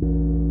you